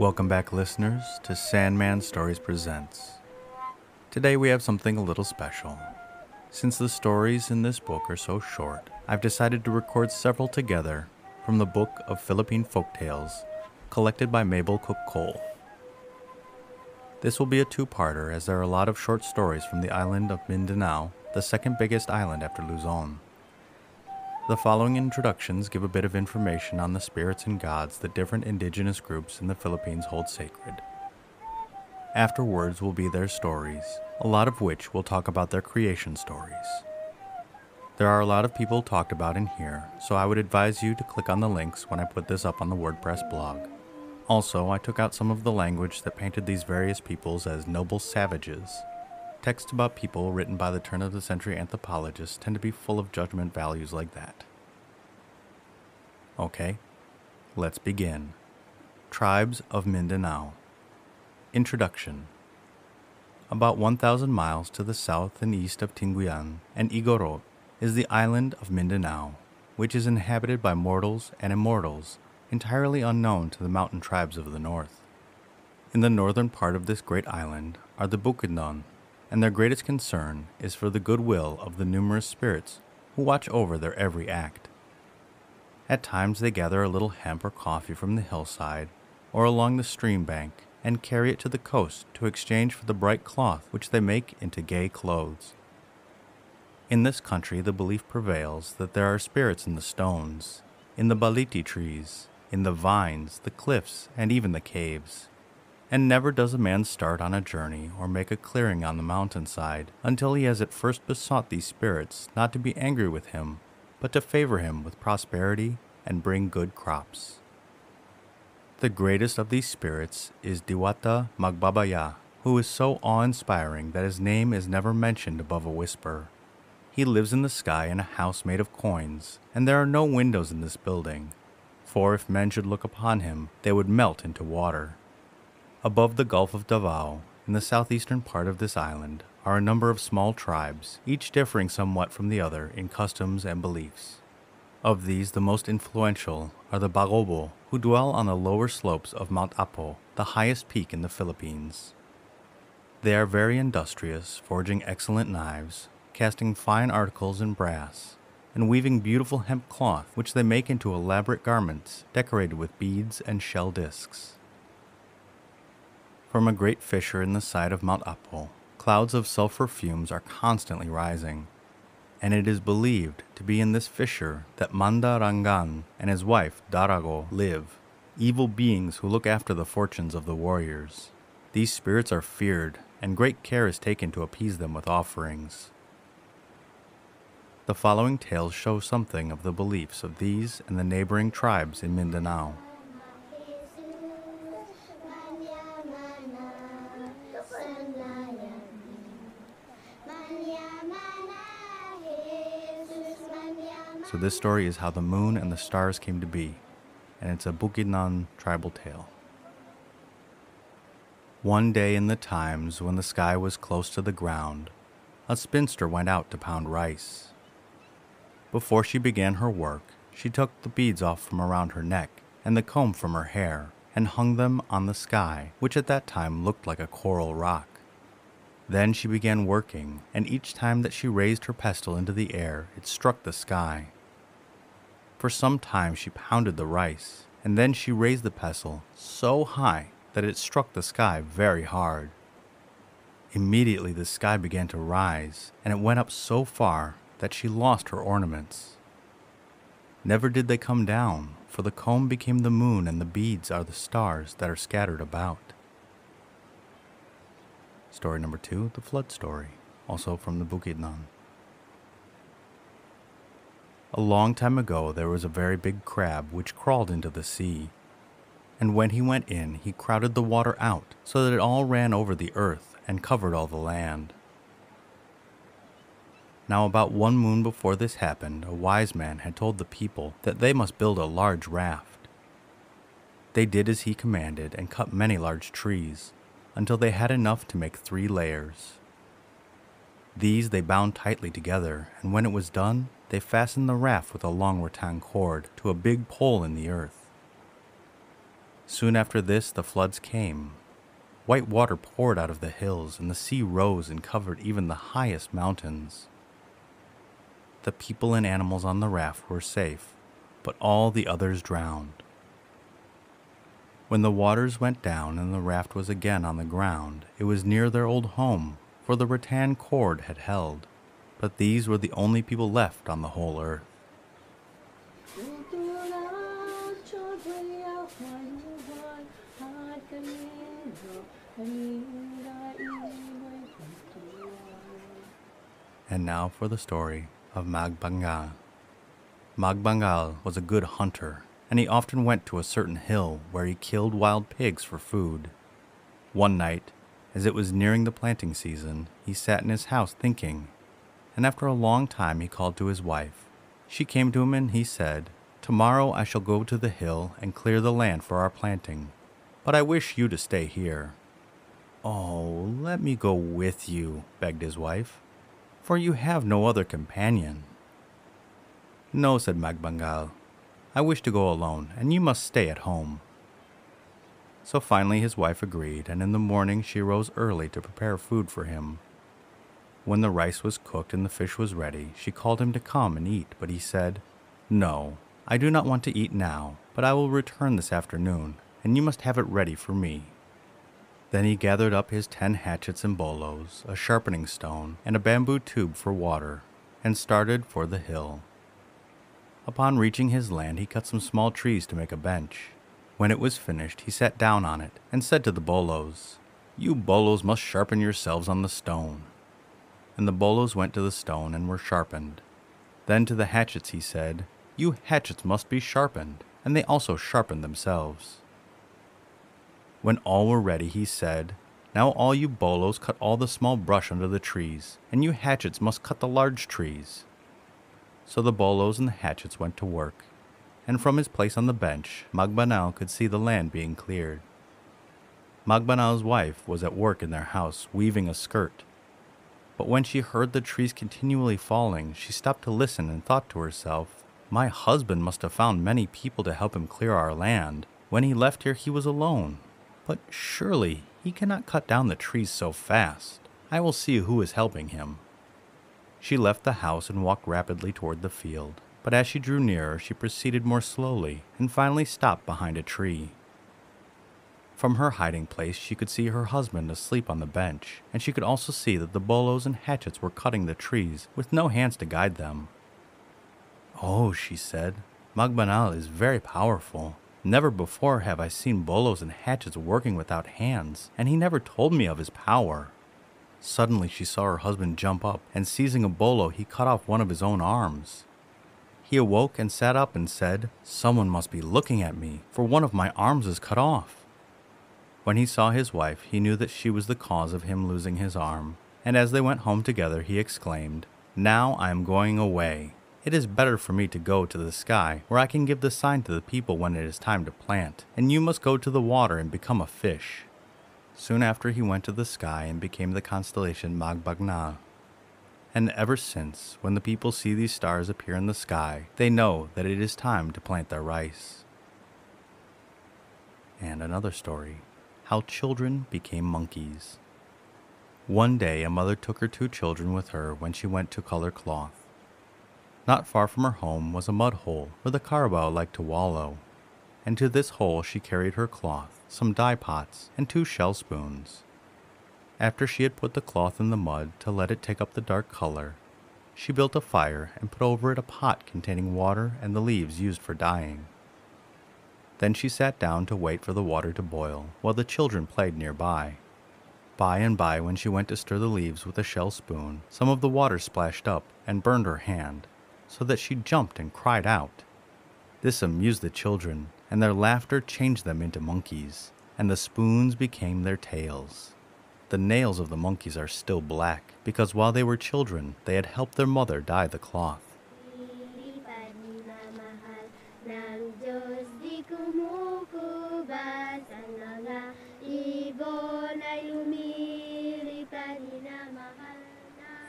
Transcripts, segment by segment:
Welcome back, listeners, to Sandman Stories Presents. Today we have something a little special. Since the stories in this book are so short, I've decided to record several together from the Book of Philippine Folktales, collected by Mabel Cook Cole. This will be a two parter as there are a lot of short stories from the island of Mindanao, the second biggest island after Luzon. The following introductions give a bit of information on the spirits and gods that different indigenous groups in the Philippines hold sacred. Afterwards will be their stories, a lot of which will talk about their creation stories. There are a lot of people talked about in here, so I would advise you to click on the links when I put this up on the WordPress blog. Also, I took out some of the language that painted these various peoples as noble savages. Texts about people written by the turn of the century anthropologists tend to be full of judgment values like that. Okay, let's begin. Tribes of Mindanao. Introduction About 1,000 miles to the south and east of Tinguian and Igorot is the island of Mindanao, which is inhabited by mortals and immortals entirely unknown to the mountain tribes of the north. In the northern part of this great island are the Bukidnon, and their greatest concern is for the goodwill of the numerous spirits who watch over their every act. At times they gather a little hemp or coffee from the hillside or along the stream bank and carry it to the coast to exchange for the bright cloth which they make into gay clothes. In this country, the belief prevails that there are spirits in the stones, in the baliti trees, in the vines, the cliffs, and even the caves. And never does a man start on a journey or make a clearing on the mountainside until he has at first besought these spirits not to be angry with him, but to favor him with prosperity and bring good crops. The greatest of these spirits is Diwata Magbabaya, who is so awe inspiring that his name is never mentioned above a whisper. He lives in the sky in a house made of coins, and there are no windows in this building, for if men should look upon him, they would melt into water. Above the Gulf of Davao, in the southeastern part of this island, are a number of small tribes, each differing somewhat from the other in customs and beliefs. Of these, the most influential are the Bagobo, who dwell on the lower slopes of Mount Apo, the highest peak in the Philippines. They are very industrious, forging excellent knives, casting fine articles in brass, and weaving beautiful hemp cloth, which they make into elaborate garments decorated with beads and shell discs. From a great fissure in the side of Mount Apo, clouds of sulfur fumes are constantly rising, and it is believed to be in this fissure that Mandarangan and his wife Darago live, evil beings who look after the fortunes of the warriors. These spirits are feared, and great care is taken to appease them with offerings. The following tales show something of the beliefs of these and the neighboring tribes in Mindanao. So, this story is how the moon and the stars came to be, and it's a Bukidnon tribal tale. One day in the times when the sky was close to the ground, a spinster went out to pound rice. Before she began her work, she took the beads off from around her neck and the comb from her hair and hung them on the sky, which at that time looked like a coral rock. Then she began working, and each time that she raised her pestle into the air, it struck the sky. For some time she pounded the rice, and then she raised the pestle so high that it struck the sky very hard. Immediately the sky began to rise, and it went up so far that she lost her ornaments. Never did they come down, for the comb became the moon and the beads are the stars that are scattered about. Story number two The Flood Story, also from the Bukidnon. A long time ago, there was a very big crab which crawled into the sea. And when he went in, he crowded the water out so that it all ran over the earth and covered all the land. Now, about one moon before this happened, a wise man had told the people that they must build a large raft. They did as he commanded and cut many large trees until they had enough to make three layers. These they bound tightly together, and when it was done, they fastened the raft with a long rattan cord to a big pole in the earth. Soon after this, the floods came. White water poured out of the hills, and the sea rose and covered even the highest mountains. The people and animals on the raft were safe, but all the others drowned. When the waters went down and the raft was again on the ground, it was near their old home, for the rattan cord had held. But these were the only people left on the whole earth. And now for the story of Magbangal. Magbangal was a good hunter, and he often went to a certain hill where he killed wild pigs for food. One night, as it was nearing the planting season, he sat in his house thinking, and after a long time he called to his wife. She came to him and he said, Tomorrow I shall go to the hill and clear the land for our planting, but I wish you to stay here. Oh, let me go with you, begged his wife, for you have no other companion. No, said Magbangal. I wish to go alone, and you must stay at home. So finally his wife agreed, and in the morning she rose early to prepare food for him. When the rice was cooked and the fish was ready, she called him to come and eat, but he said, No, I do not want to eat now, but I will return this afternoon, and you must have it ready for me. Then he gathered up his ten hatchets and bolos, a sharpening stone, and a bamboo tube for water, and started for the hill. Upon reaching his land, he cut some small trees to make a bench. When it was finished, he sat down on it and said to the bolos, You bolos must sharpen yourselves on the stone. And the bolos went to the stone and were sharpened. Then to the hatchets he said, You hatchets must be sharpened, and they also sharpened themselves. When all were ready, he said, Now all you bolos cut all the small brush under the trees, and you hatchets must cut the large trees. So the bolos and the hatchets went to work, and from his place on the bench, Magbangal could see the land being cleared. Magbangal's wife was at work in their house weaving a skirt. But when she heard the trees continually falling, she stopped to listen and thought to herself, My husband must have found many people to help him clear our land. When he left here, he was alone. But surely he cannot cut down the trees so fast. I will see who is helping him. She left the house and walked rapidly toward the field, but as she drew nearer, she proceeded more slowly and finally stopped behind a tree. From her hiding place, she could see her husband asleep on the bench, and she could also see that the bolos and hatchets were cutting the trees with no hands to guide them. Oh, she said, Magbangal is very powerful. Never before have I seen bolos and hatchets working without hands, and he never told me of his power. Suddenly she saw her husband jump up, and seizing a bolo, he cut off one of his own arms. He awoke and sat up and said, Someone must be looking at me, for one of my arms is cut off. When he saw his wife, he knew that she was the cause of him losing his arm, and as they went home together, he exclaimed, Now I am going away. It is better for me to go to the sky, where I can give the sign to the people when it is time to plant, and you must go to the water and become a fish. Soon after, he went to the sky and became the constellation Magbangal. And ever since, when the people see these stars appear in the sky, they know that it is time to plant their rice. And another story how children became monkeys. One day, a mother took her two children with her when she went to color cloth. Not far from her home was a mud hole where the carabao liked to wallow, and to this hole she carried her cloth, some dye pots, and two shell spoons. After she had put the cloth in the mud to let it take up the dark color, she built a fire and put over it a pot containing water and the leaves used for dyeing. Then she sat down to wait for the water to boil while the children played nearby. By and by, when she went to stir the leaves with a shell spoon, some of the water splashed up and burned her hand, so that she jumped and cried out. This amused the children, and their laughter changed them into monkeys, and the spoons became their tails. The nails of the monkeys are still black, because while they were children, they had helped their mother dye the cloth.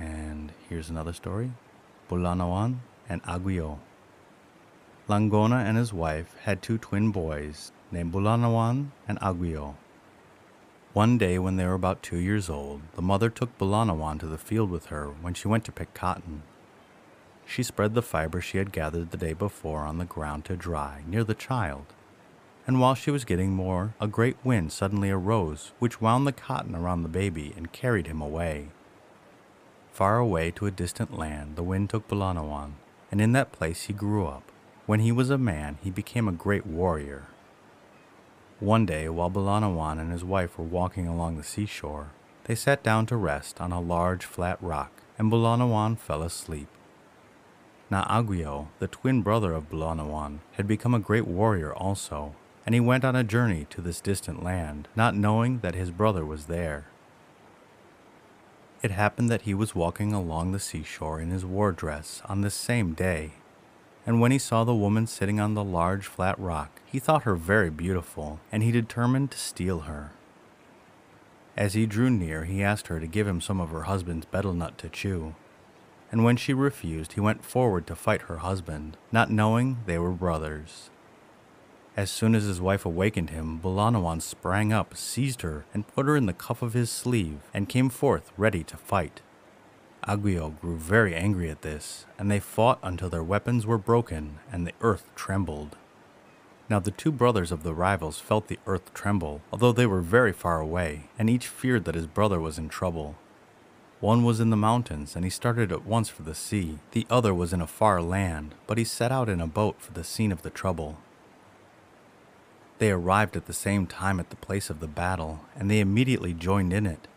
And here's another story Bulanawan and Aguio. Langona and his wife had two twin boys, named Bulanawan and Aguio. One day, when they were about two years old, the mother took Bulanawan to the field with her when she went to pick cotton. She spread the fiber she had gathered the day before on the ground to dry near the child. And while she was getting more, a great wind suddenly arose, which wound the cotton around the baby and carried him away. Far away to a distant land, the wind took Bulanawan, and in that place he grew up. When he was a man, he became a great warrior. One day, while Bulanawan and his wife were walking along the seashore, they sat down to rest on a large flat rock, and Bulanawan fell asleep. Now Aguio, the twin brother of Bulanawan, had become a great warrior also, and he went on a journey to this distant land, not knowing that his brother was there. It happened that he was walking along the seashore in his war dress on this same day, and when he saw the woman sitting on the large flat rock, he thought her very beautiful, and he determined to steal her. As he drew near, he asked her to give him some of her husband's betel nut to chew, and when she refused, he went forward to fight her husband, not knowing they were brothers. As soon as his wife awakened him, Bulanawan sprang up, seized her, and put her in the cuff of his sleeve, and came forth ready to fight. Aguio grew very angry at this, and they fought until their weapons were broken and the earth trembled. Now the two brothers of the rivals felt the earth tremble, although they were very far away, and each feared that his brother was in trouble. One was in the mountains, and he started at once for the sea. The other was in a far land, but he set out in a boat for the scene of the trouble. They arrived at the same time at the place of the battle, and they immediately joined in it.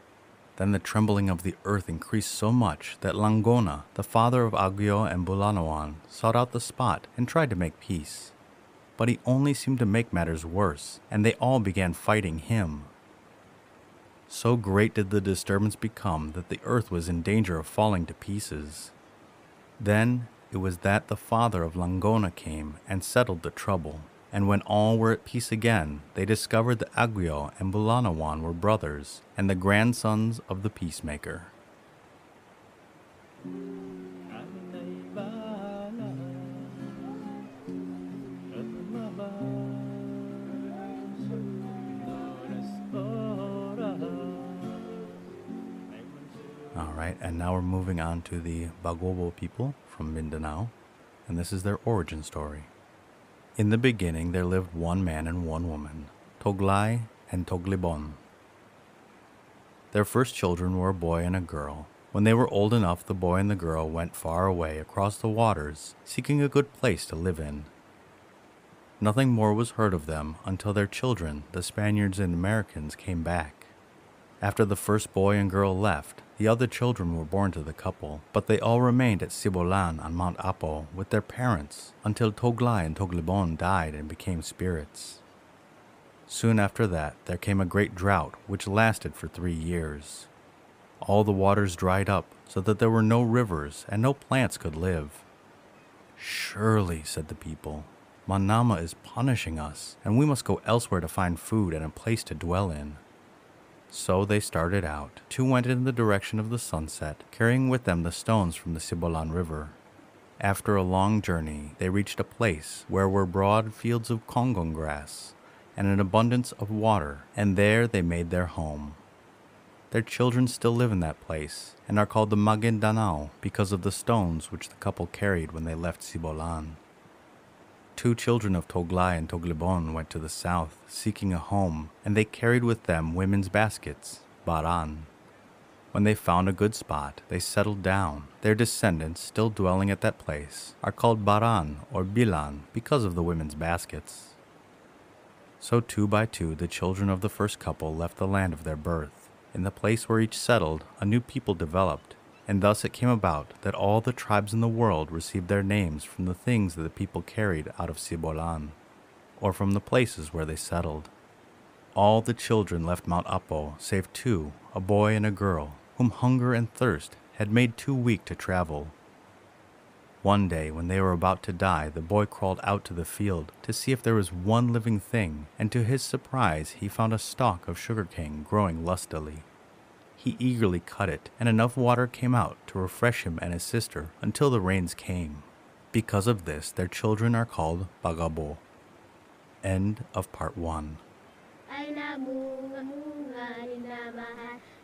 Then the trembling of the earth increased so much that Langona, the father of Aguio and Bulanawan, sought out the spot and tried to make peace. But he only seemed to make matters worse, and they all began fighting him. So great did the disturbance become that the earth was in danger of falling to pieces. Then it was that the father of Langona came and settled the trouble and when all were at peace again, they discovered that Aguio and Bulanawan were brothers and the grandsons of the peacemaker. All right, and now we're moving on to the Bagobo people from Mindanao, and this is their origin story. In the beginning there lived one man and one woman, Toglai and Toglibon. Their first children were a boy and a girl. When they were old enough, the boy and the girl went far away across the waters, seeking a good place to live in. Nothing more was heard of them until their children, the Spaniards and Americans, came back. After the first boy and girl left, the other children were born to the couple, but they all remained at Sibolan on Mount Apo with their parents until Toglai and Toglibon died and became spirits. Soon after that, there came a great drought which lasted for three years. All the waters dried up so that there were no rivers and no plants could live. Surely, said the people, Manama is punishing us, and we must go elsewhere to find food and a place to dwell in. So they started out. Two went in the direction of the sunset, carrying with them the stones from the Sibolan River. After a long journey, they reached a place where were broad fields of congong grass and an abundance of water, and there they made their home. Their children still live in that place and are called the Maguindanao because of the stones which the couple carried when they left Sibolan. Two children of Toglai and Toglibon went to the south, seeking a home, and they carried with them women's baskets, baran. When they found a good spot, they settled down. Their descendants, still dwelling at that place, are called Baran or Bilan because of the women's baskets. So, two by two, the children of the first couple left the land of their birth. In the place where each settled, a new people developed, and thus it came about that all the tribes in the world received their names from the things that the people carried out of Sibolan, or from the places where they settled. All the children left Mount Apo, save two, a boy and a girl, whom hunger and thirst had made too weak to travel. One day, when they were about to die, the boy crawled out to the field to see if there was one living thing, and to his surprise, he found a stalk of sugarcane growing lustily. He eagerly cut it, and enough water came out to refresh him and his sister until the rains came. Because of this, their children are called Bagobo. End of part one. ay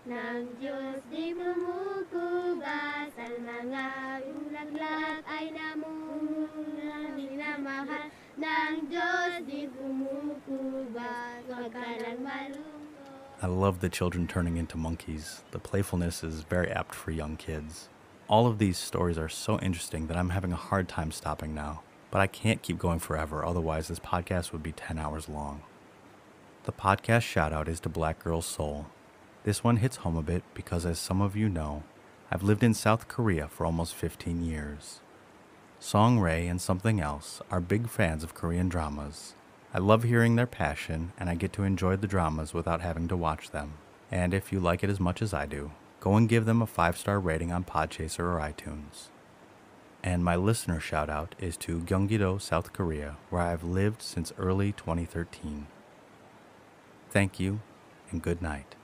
ng Diyos di sa I love the children turning into monkeys. The playfulness is very apt for young kids. All of these stories are so interesting that I'm having a hard time stopping now. But I can't keep going forever, otherwise, this podcast would be 10 hours long. The podcast shout out is to Black Girl Seoul. This one hits home a bit because, as some of you know, I've lived in South Korea for almost 15 years. Song Ray and Something Else are big fans of Korean dramas. I love hearing their passion, and I get to enjoy the dramas without having to watch them. And if you like it as much as I do, go and give them a five star rating on Podchaser or iTunes. And my listener shout out is to Gyeonggi-do, South Korea, where I've lived since early 2013. Thank you and good night.